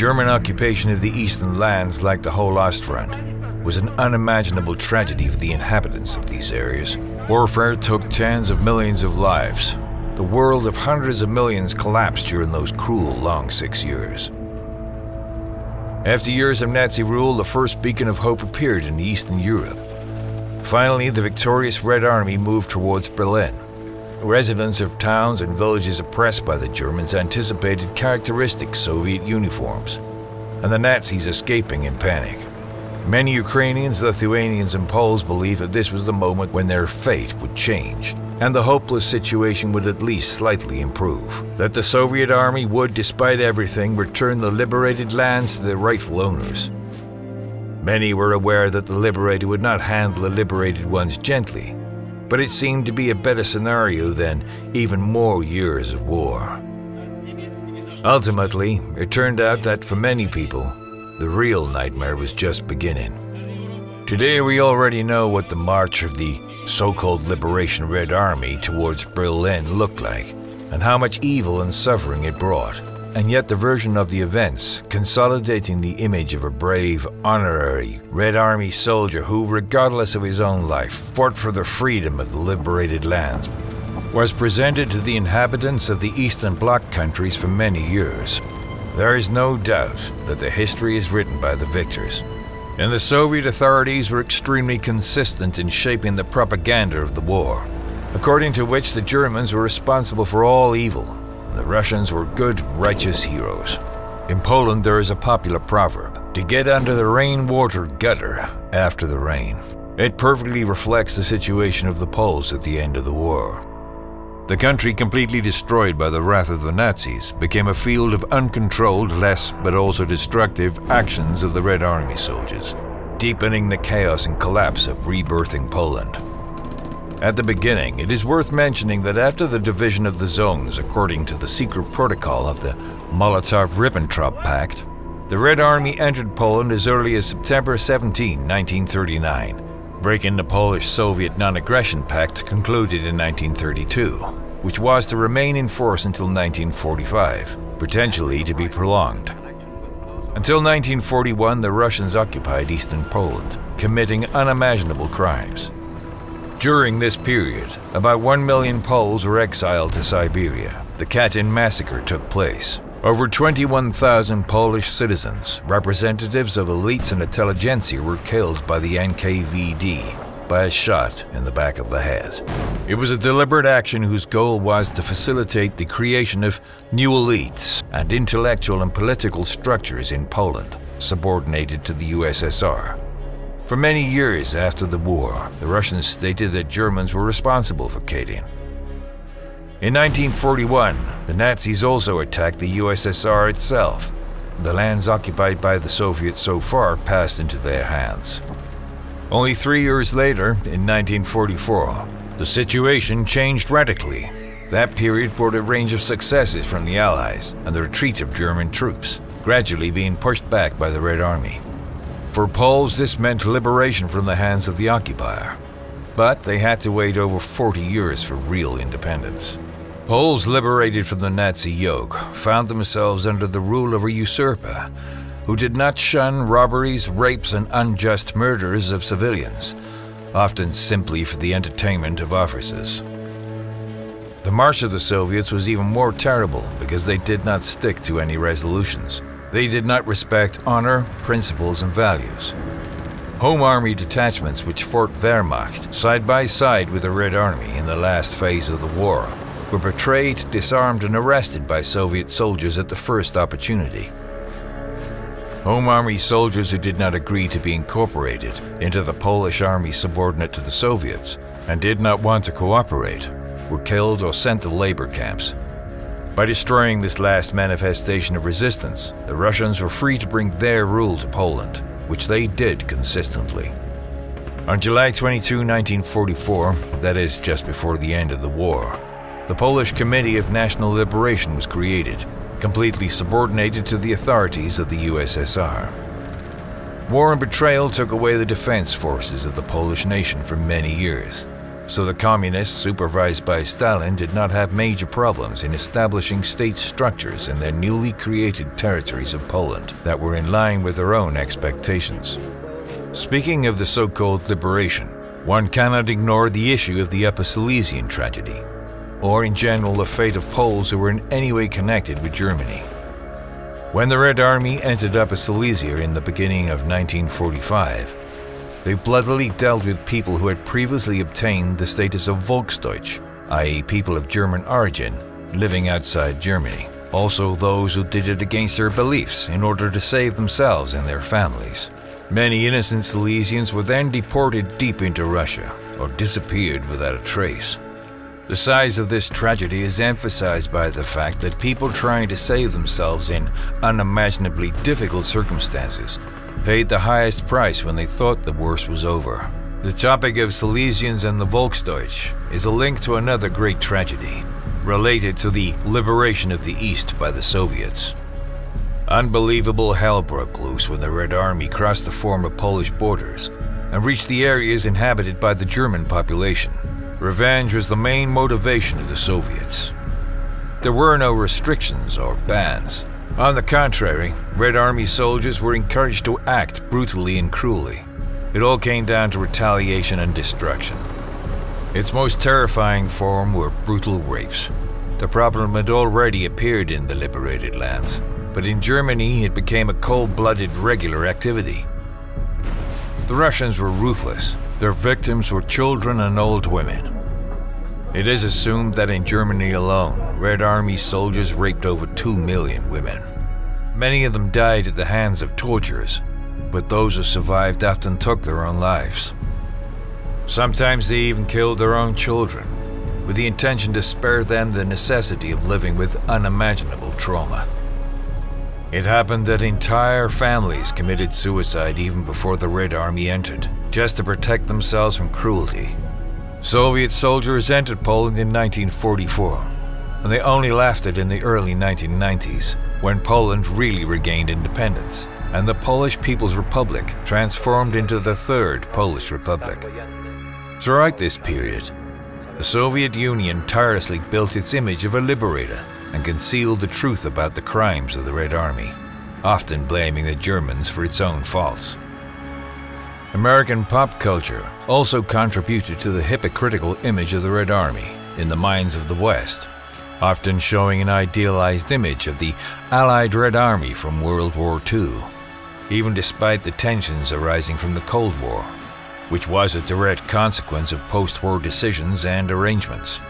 German occupation of the eastern lands, like the whole Ostfront, was an unimaginable tragedy for the inhabitants of these areas. Warfare took tens of millions of lives. The world of hundreds of millions collapsed during those cruel long six years. After years of Nazi rule, the first beacon of hope appeared in Eastern Europe. Finally, the victorious Red Army moved towards Berlin. Residents of towns and villages oppressed by the Germans anticipated characteristic Soviet uniforms, and the Nazis escaping in panic. Many Ukrainians, Lithuanians, and Poles believed that this was the moment when their fate would change and the hopeless situation would at least slightly improve. That the Soviet army would, despite everything, return the liberated lands to their rightful owners. Many were aware that the liberated would not handle the liberated ones gently, but it seemed to be a better scenario than even more years of war. Ultimately, it turned out that for many people, the real nightmare was just beginning. Today, we already know what the march of the so called Liberation Red Army towards Berlin looked like, and how much evil and suffering it brought. And yet, the version of the events, consolidating the image of a brave, honorary Red Army soldier who, regardless of his own life, fought for the freedom of the liberated lands, was presented to the inhabitants of the Eastern Bloc countries for many years. There is no doubt that the history is written by the victors, and the Soviet authorities were extremely consistent in shaping the propaganda of the war, according to which the Germans were responsible for all evil, the Russians were good, righteous heroes. In Poland, there is a popular proverb to get under the rainwater gutter after the rain. It perfectly reflects the situation of the Poles at the end of the war. The country, completely destroyed by the wrath of the Nazis, became a field of uncontrolled, less but also destructive actions of the Red Army soldiers, deepening the chaos and collapse of rebirthing Poland. At the beginning, it is worth mentioning that after the division of the zones according to the secret protocol of the Molotov-Ribbentrop Pact, the Red Army entered Poland as early as September 17, 1939, breaking the Polish-Soviet non-aggression pact concluded in 1932, which was to remain in force until 1945, potentially to be prolonged. Until 1941, the Russians occupied eastern Poland, committing unimaginable crimes. During this period, about 1 million Poles were exiled to Siberia. The Katyn massacre took place, over 21,000 Polish citizens, representatives of elites and intelligentsia, were killed by the NKVD by a shot in the back of the head. It was a deliberate action whose goal was to facilitate the creation of new elites and intellectual and political structures in Poland, subordinated to the USSR. For many years after the war, the Russians stated that Germans were responsible for Katyn in 1941, the Nazis also attacked the USSR itself. The lands occupied by the Soviets so far passed into their hands. Only three years later, in 1944, the situation changed radically. That period brought a range of successes from the Allies and the retreat of German troops, gradually being pushed back by the Red Army. For Poles, this meant liberation from the hands of the occupier. But they had to wait over 40 years for real independence. Poles liberated from the Nazi yoke found themselves under the rule of a usurper who did not shun robberies, rapes, and unjust murders of civilians, often simply for the entertainment of officers. The march of the Soviets was even more terrible because they did not stick to any resolutions. They did not respect honor, principles, and values. Home Army detachments which fought Wehrmacht side by side with the Red Army in the last phase of the war were betrayed, disarmed, and arrested by Soviet soldiers at the first opportunity. Home Army soldiers who did not agree to be incorporated into the Polish army subordinate to the Soviets and did not want to cooperate were killed or sent to labor camps. By destroying this last manifestation of resistance, the Russians were free to bring their rule to Poland, which they did consistently. On July 22, 1944, that is just before the end of the war, the Polish Committee of National Liberation was created, completely subordinated to the authorities of the USSR. War and betrayal took away the defense forces of the Polish nation for many years. So the communists supervised by Stalin did not have major problems in establishing state structures in their newly created territories of Poland that were in line with their own expectations. Speaking of the so-called liberation, one cannot ignore the issue of the Upper Silesian tragedy, or in general the fate of Poles who were in any way connected with Germany. When the Red Army entered Upper Silesia in the beginning of 1945, they bloodily dealt with people who had previously obtained the status of Volksdeutsch, i.e. people of German origin, living outside Germany. Also those who did it against their beliefs in order to save themselves and their families. Many innocent Silesians were then deported deep into Russia or disappeared without a trace. The size of this tragedy is emphasized by the fact that people trying to save themselves in unimaginably difficult circumstances paid the highest price when they thought the worst was over. The topic of Silesians and the Volksdeutsch is a link to another great tragedy, related to the liberation of the East by the Soviets. Unbelievable hell broke loose when the Red Army crossed the former Polish borders and reached the areas inhabited by the German population. Revenge was the main motivation of the Soviets. There were no restrictions or bans. On the contrary, Red Army soldiers were encouraged to act brutally and cruelly. It all came down to retaliation and destruction. Its most terrifying form were brutal rapes. The problem had already appeared in the liberated lands, but in Germany it became a cold-blooded regular activity. The Russians were ruthless. Their victims were children and old women. It is assumed that in Germany alone, Red Army soldiers raped over 2 million women. Many of them died at the hands of torturers, but those who survived often took their own lives. Sometimes they even killed their own children, with the intention to spare them the necessity of living with unimaginable trauma. It happened that entire families committed suicide even before the Red Army entered, just to protect themselves from cruelty Soviet soldiers entered Poland in 1944, and they only left it in the early 1990s, when Poland really regained independence, and the Polish People's Republic transformed into the Third Polish Republic. Throughout this period, the Soviet Union tirelessly built its image of a liberator and concealed the truth about the crimes of the Red Army, often blaming the Germans for its own faults. American pop culture also contributed to the hypocritical image of the Red Army in the minds of the West, often showing an idealized image of the Allied Red Army from World War II, even despite the tensions arising from the Cold War, which was a direct consequence of post-war decisions and arrangements.